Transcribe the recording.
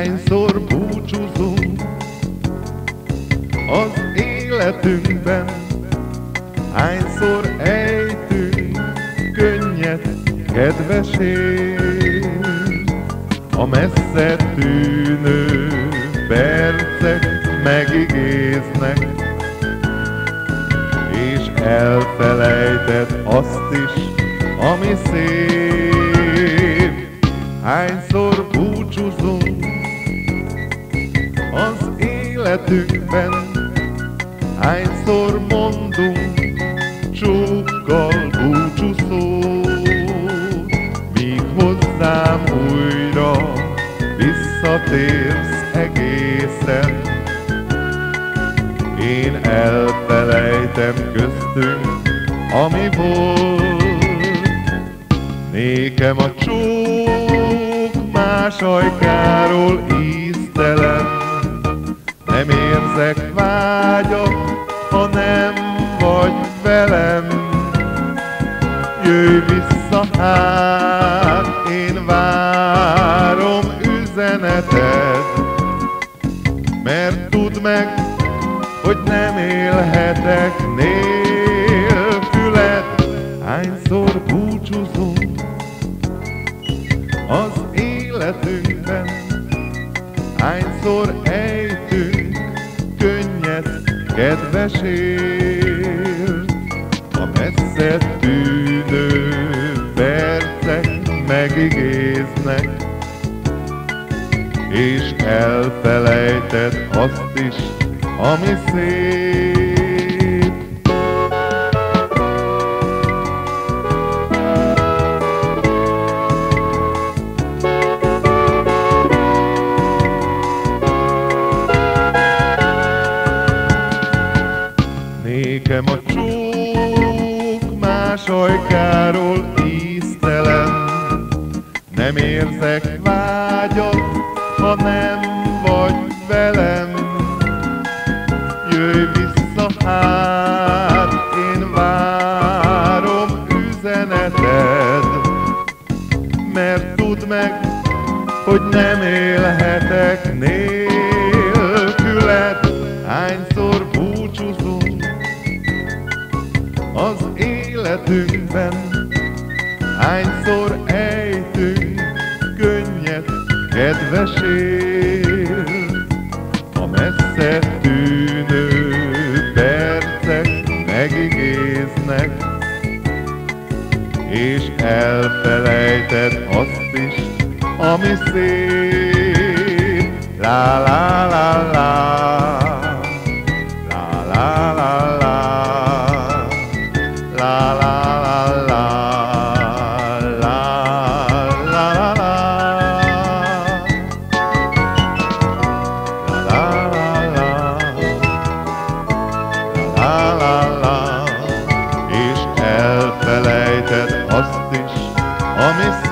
Hányszor búcsúzunk az életünkben, hányszor ejtünk könnyet, kedvesért, a messze tűnő megigéznek, és elfelejtett azt is, ami szép. Hányszor búcsúzunk az életünkben, hányszor mondunk csókkal búcsúszót, míg hozzám újra visszatérsz elfelejtem köztünk, ami volt, Nékem a csók más ajkáról íztelen, nem érzek vágyat, ha nem vagy velem. Jöjj vissza hát, én várom üzeneted, nem élhetek nélküled. Hányszor búcsúzunk az életünkben, hányszor ejtünk könnyet, kedvesért, a messze tűnő percek megigéznek, és elfelejted azt is, ami szép. Nékem a csók más ajkáról íztelen, nem érzek vágyat, ha nem vagy velem. Mert tudd meg, hogy nem élhetek nélküled. Hányszor búcsúzunk az életünkben, hányszor ejtünk könnyet, kedvesért, elfelejted azt is, ami szép. La la la la, és